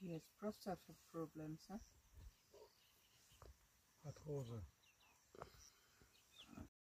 he has prostate problems, huh? Arthrose.